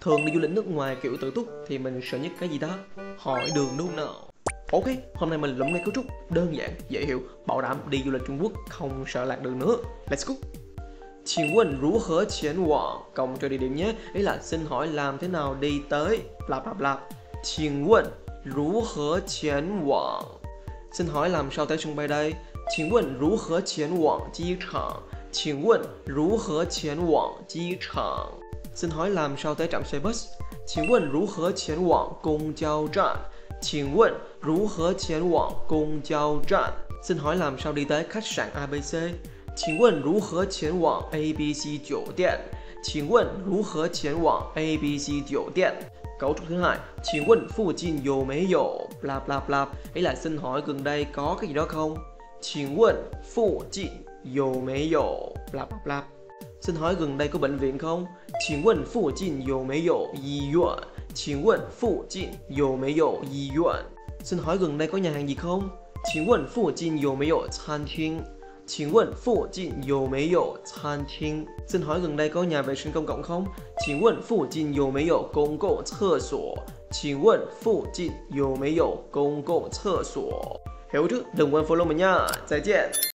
thường đi du lịch nước ngoài kiểu tự túc thì mình sợ nhất cái gì đó hỏi đường đúng không Ok, hôm nay mình lượm ngay cấu trúc, đơn giản, dễ hiểu, bảo đảm đi du lịch Trung Quốc không sợ lạc đường nữa. Let's go! Xin quên rú hở chiến hoàng, cộng cho địa điểm nhé. Ý là xin hỏi làm thế nào đi tới, bla bla bla. Xin quên rú hở chiến hoàng. Xin hỏi làm sao tới sân bay đây? Xin quên rú hở chiến hoàng chi trạng. 请问如何前往机场 xin hỏi làm sao tới trạm xe bus 请问如何前往公交站请问如何前往公交站 xin hỏi làm sao đi tới khách sạn ABC 请问如何前往 ABC 酒店？请问如何前往 ABC 酒店？Cấu trúc thứ hai, 请问附近有没有 bla bla bla, ý là xin hỏi gần đây có cái gì đó không? 请问附近 有没有 bla bla bla. Xin hỏi gần đây có bệnh viện không? 请问附近有没有医院？请问附近有没有医院？Xin hỏi gần đây có nhà hàng gì không? 请问附近有没有餐厅？请问附近有没有餐厅？Xin hỏi gần đây có nhà vệ sinh công cộng không? 请问附近有没有公共厕所？请问附近有没有公共厕所？Hiểu chứ? Đừng quên follow mình nha. 再见。